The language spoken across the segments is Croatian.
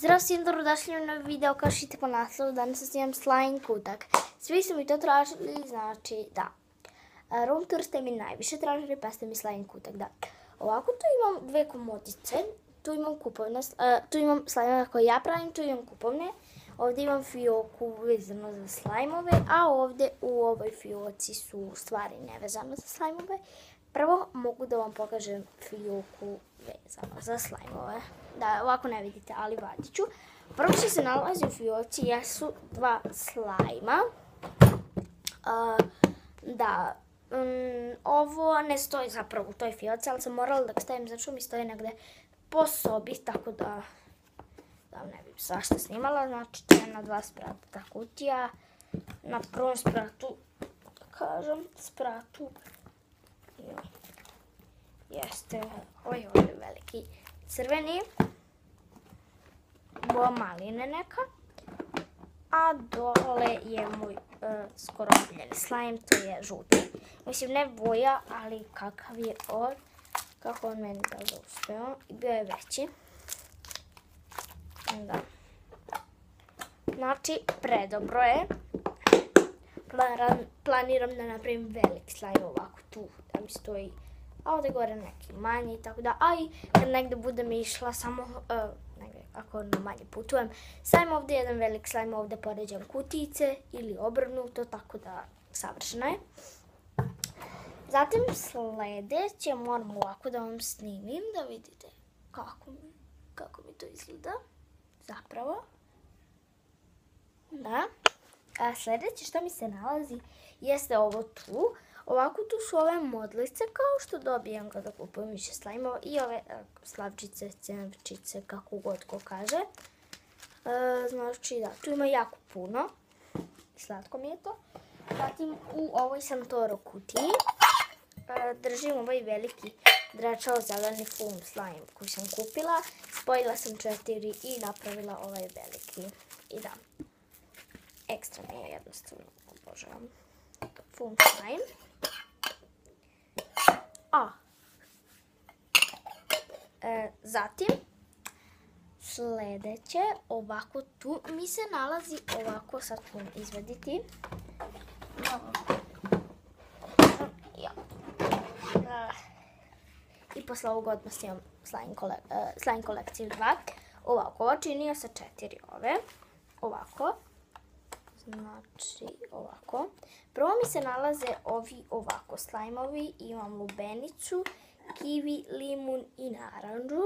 Zdravo svim, dobrodošli u novi video, kao što po naslovu, danas snimam slime kutak. Svi su mi to tražili, znači da. Room tour ste mi najviše tražili, pa ste mi slime kutak, da. Ovako tu imam dve komodice, tu imam kupovne, tu imam koje ja pravim, tu imam kupovne. Ovdje imam fioku vezano za slajmove, a ovdje u ovoj fioci su stvari nevezano za slajmove. Prvo mogu da vam pokažem fioku vezano za slajmove. Da, ovako ne vidite, ali vadit ću. Prvo što se nalazi u fioci jesu dva slajma. da, mm, ovo ne stoji zapravo u toj fioci, ali sam morala da ga stavim, znači mi stoji negde po sobi, tako da, da ne bih svašta snimala. Znači, to je na dva sprata ta kutija. Na prvom spratu, da kažem, spratu jeste ovaj ovdje veliki crveni, boja maline neka, a dole je moj e, skoro slime, to je žuti. Mislim, ne boja, ali kakav je on, kako on meni da uspeo. I bio je veći. Da. Znači, predobro je. Planiram da napravim velik slime ovako tu, da mi stoji a ovdje gore neki manji i tako da. A i kad negdje budem išla samo, uh, ako na manje putujem, stavim ovdje jedan velik slime, ovdje poređam kutice ili obrnuto, tako da savršeno je. Zatim sljedeće moram ovako da vam snimim, da vidite kako mi, kako mi to izgleda zapravo. Da. A sljedeće što mi se nalazi jeste ovo tu. Ovako tu su ove modlice kao što dobijem kada kupujem više slajmova i ove e, slavčice, cemčice, kako god ko kaže. E, znači da, tu ima jako puno. Slatko mi je to. Zatim u ovoj sam Toro kutiji e, držim ovaj veliki dračao zeleni foam slime koji sam kupila. Spojila sam četiri i napravila ovaj veliki. I da, ekstra mi je jednostavno, obožavam foam slime. A. E, zatim, sljedeće, ovako tu mi se nalazi ovako, sad ću vam izvediti. I posle ovog odmah snimam slime, kolekciju 2. Ovako, ovo činio sa četiri ove. Ovako. Znači, ovako. Prvo mi se nalaze ovi ovako slajmovi. Imam lubenicu, kiwi, limun i naranđu.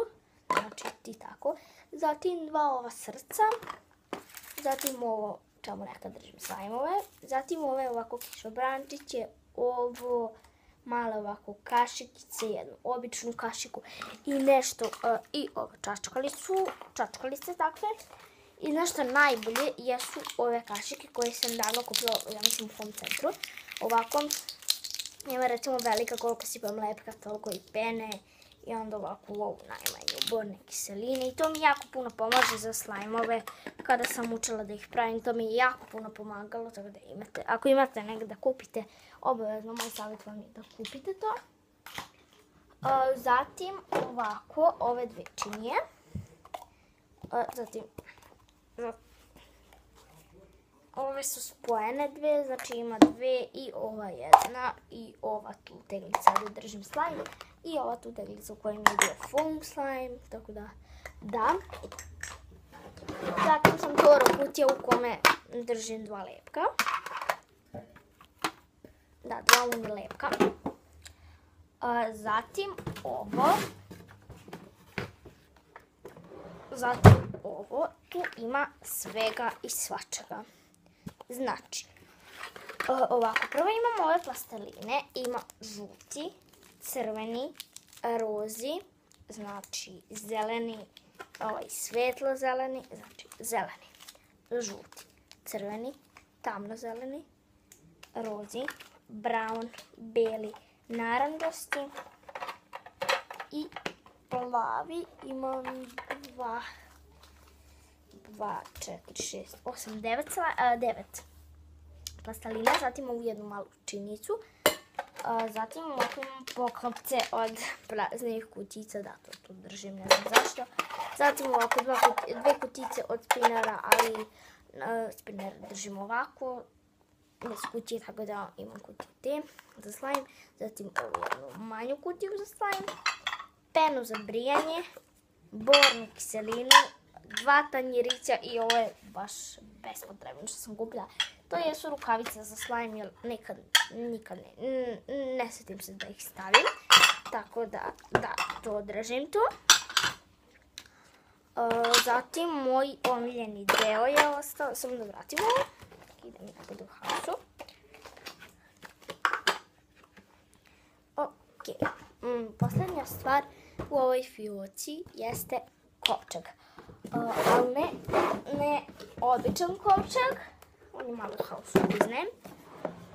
Znači, ti tako. Zatim dva ova srca. Zatim ovo, čemu nekad držim slajmove. Zatim ove ovako kišobrančiće, ovo male ovako kašikice, jednu običnu kašiku i nešto, e, i ovo čačkalicu, čačkalice takve. I nešto najbolje jesu ove kašike koje sam davno kupila, ja mislim, u home centru. Ovako, ima recimo velika koliko sipam lepka, toliko i pene. I onda ovako u ovu najmanju borne kiseline. I to mi jako puno pomaže za slajmove. Kada sam učila da ih pravim, to mi je jako puno pomagalo. Tako da imate, ako imate negdje da kupite, obavezno moj savjet vam je da kupite to. Zatim ovako, ove dve činije. Zatim Ove su spojene dve, znači ima dve i ova jedna i ova tu teglica gdje držim slime i ova tu teglica u kojoj mi je bio foam slime, tako da da. Zatim sam Toro kutija u kome držim dva lepka. Da, dva uni lepka. zatim ovo. Zatim ovo, tu ima svega i svačega. Znači, ovako, prvo imamo ove plasteline, ima žuti, crveni, rozi, znači zeleni, ovaj svetlo zeleni, znači zeleni, žuti, crveni, tamno zeleni, rozi, brown, beli, naranđasti i plavi. Imam dva 2, 4, 6, 8, 9, 9 plastalina, zatim ovu jednu malu činicu, zatim ovako imam poklopce od praznih kutica, da to tu držim, ne znam zašto, Zatim ovako dva dve kutice od spinera, ali uh, spinner držim ovako. Bez kutije, tako da imam kutiju za slime. Zatim ovu jednu manju kutiju za slime. Penu za brijanje. Bornu kiselinu. Dva tanjirića i ovo je baš bespotrebno što sam kupila. To jesu rukavice za slime, jer nikad, nikad ne, ne sjetim se da ih stavim. Tako da, da, to održim tu. E, zatim, moj omiljeni deo je ostao, samo da vratim ovo. Idem nekako do haosu. Ok, mm, posljednja stvar u ovoj fioci jeste ali ne, ne običan kovčeg, on je malo haosu, priznajem.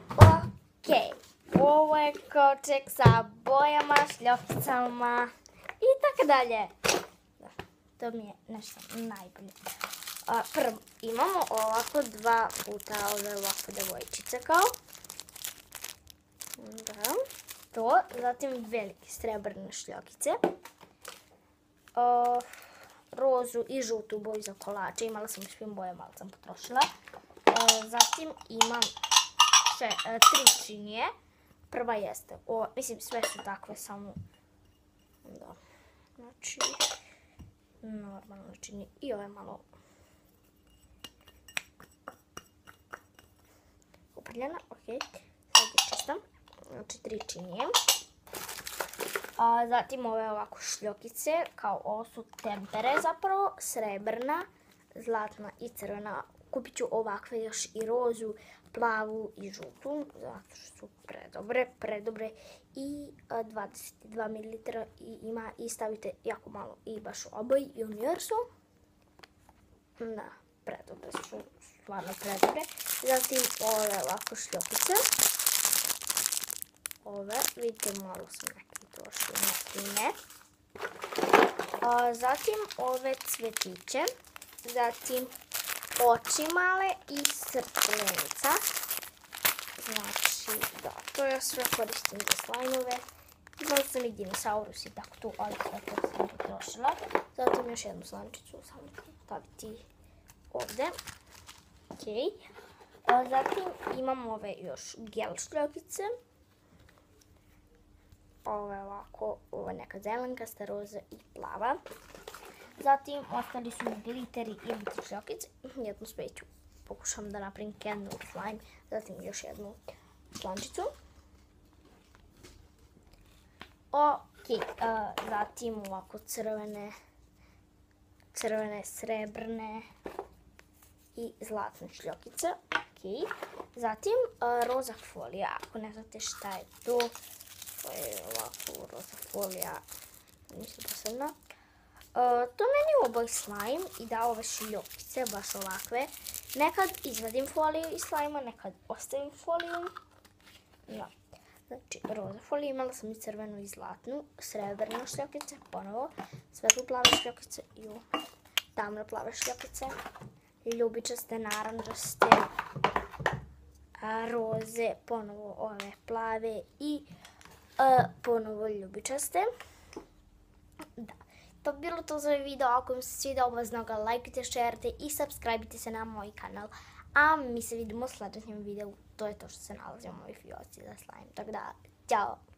Ok, ovo je kovčeg sa bojama, šljokicama i tako dalje. To mi je nešto najbolje. prvo, imamo ovako dva puta ove ovako devojčice kao. Da. To, zatim velike srebrne šljokice. Rozu i žutu boju za kolače. Imala sam svim bojama, ali sam potrošila. zatim imam e, tri činije. Prva jeste, mislim sve su takve, samo... Da. Znači, normalno čini. I ovo je malo uprljena. Ok, sad je čistam. Znači tri činije. A, zatim ove ovako šljokice, kao ovo su tempere zapravo, srebrna, zlatna i crvena. Kupit ću ovakve još i rozu, plavu i žutu, zato što su predobre, predobre i 22 ml i ima i stavite jako malo i baš oboj i u njersu. Da, predobre su, stvarno predobre. Zatim ove ovako šljokice. Ove, vidite malo sam neki došli, neki ne. zatim ove cvetiće. Zatim oči male i srplenica. Znači, da, to ja sve koristim za slajmove. Imala sam i dinosaurus i tako tu, ali to sam potrošila. Zatim još jednu slančicu, samo staviti ovdje. Ok. zatim imam ove još gel šljokice. Ovo je ovako, ovo neka zelenkasta, roza i plava. Zatim ostali su gliteri i šljokice. Jednu sveću pokušam da napravim candle slime. Zatim još jednu slančicu. Ok, zatim ovako crvene, crvene, srebrne i zlatne šljokice. Ok, zatim roza folija, ako ne znate šta je to, to je ovako roza folija, nisam posebna. to meni oboj slime i da ove šljokice, baš ovakve. Nekad izvadim foliju iz slajma, nekad ostavim foliju. Ja. Znači, roza folija, imala sam i crvenu i zlatnu, srebrne šljokice, ponovo, svetlo plave šljokice i tamno plave šljokice, ljubičaste, naranđaste, roze, ponovo ove plave i ponovo ljubičaste. Da. To bi bilo to za ovaj video. Ako vam se svidio, obvezno ga lajkite, šerite i subscribe se na moj kanal. A mi se vidimo u sljedećem videu. To je to što se nalazi u mojoj fioci za slime. Tako da, ćao!